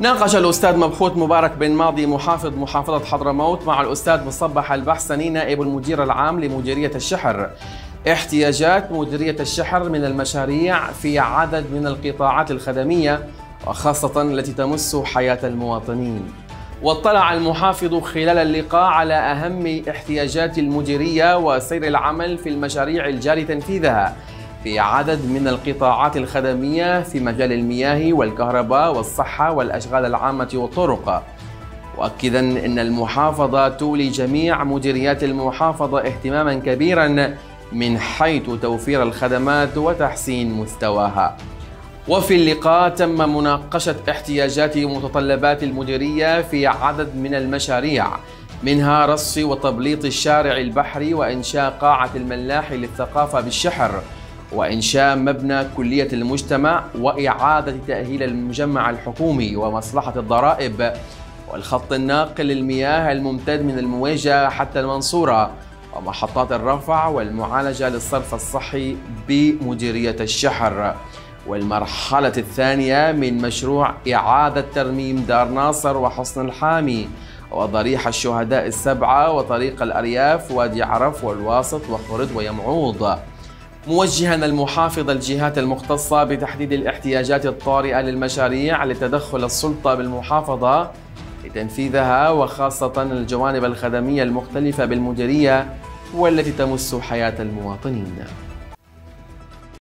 ناقش الأستاذ مبخوت مبارك بن ماضي محافظ محافظة حضرموت مع الأستاذ مصبح البحسني نائب المدير العام لمديرية الشحر. احتياجات مديرية الشحر من المشاريع في عدد من القطاعات الخدمية وخاصة التي تمس حياة المواطنين. واطلع المحافظ خلال اللقاء على أهم احتياجات المديرية وسير العمل في المشاريع الجاري تنفيذها. في عدد من القطاعات الخدمية في مجال المياه والكهرباء والصحة والأشغال العامة والطرق. مؤكدا أن المحافظة تولي جميع مديريات المحافظة اهتماما كبيرا من حيث توفير الخدمات وتحسين مستواها. وفي اللقاء تم مناقشة احتياجات متطلبات المديرية في عدد من المشاريع منها رص وتبليط الشارع البحري وإنشاء قاعة الملاح للثقافة بالشحر. وإنشاء مبنى كلية المجتمع وإعادة تأهيل المجمع الحكومي ومصلحة الضرائب والخط الناقل للمياه الممتد من المواجهة حتى المنصورة ومحطات الرفع والمعالجة للصرف الصحي بمديرية الشحر. والمرحلة الثانية من مشروع إعادة ترميم دار ناصر وحصن الحامي وضريح الشهداء السبعة وطريق الأرياف وادي عرف والواسط وخرد ويمعوض. موجها المحافظ الجهات المختصة بتحديد الاحتياجات الطارئة للمشاريع لتدخل السلطة بالمحافظة لتنفيذها وخاصة الجوانب الخدمية المختلفة بالمديرية والتي تمس حياة المواطنين.